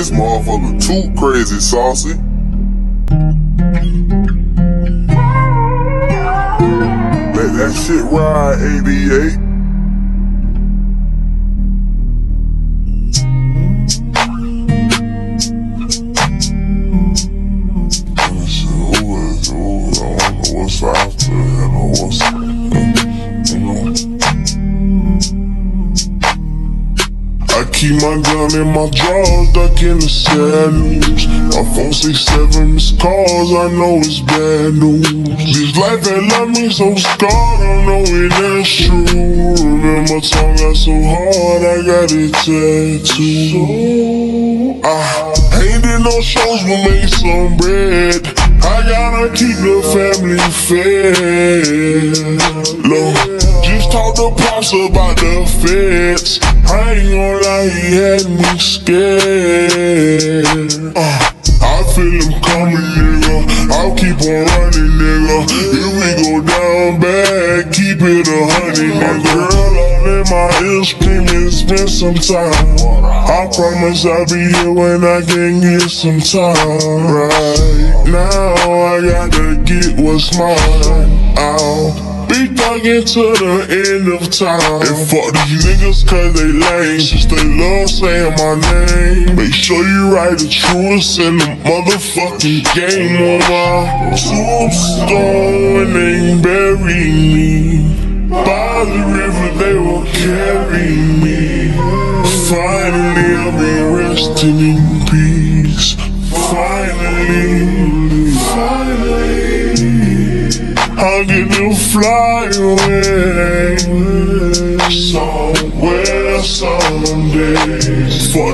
This motherfucker too crazy saucy. Let that shit ride, ABA. Keep my gun in my drawers, duck in the sandals. My phone say seven missed calls, I know it's bad news. This life ain't left me so scarred, I know it ain't true. Remember, tongue got so hard, I got it tattooed. I ain't did no shows, but made some bread. I gotta keep the family fed. Look, talk to pops about the feds. I ain't gonna lie, he had me scared. Uh, I feel him coming, nigga. I'll keep on running, nigga. If we go down bad, keep it a honey, nigga. Girl, all in my ear screaming, spend some time. I promise I'll be here when I can get some time. Right now, I gotta get what's mine. I'll be thuggin' to the end of time. And fuck these niggas cause they lame. Since they love saying my name. Make sure you write the truest in the motherfucking game on my tombstone and bury me. By the river they will carry me. Finally I'll be resting in peace. Finally, finally. I'll get to fly away Somewhere, someday.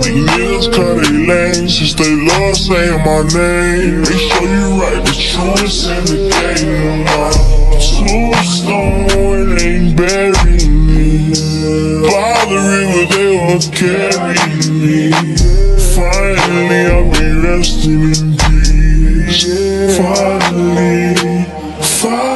The years cut they lame Since they love saying my name. Make sure you write the truest in the game My tombstone ain't bury me. By the river they will carry me. Finally I'll be resting in peace. Finally Finally,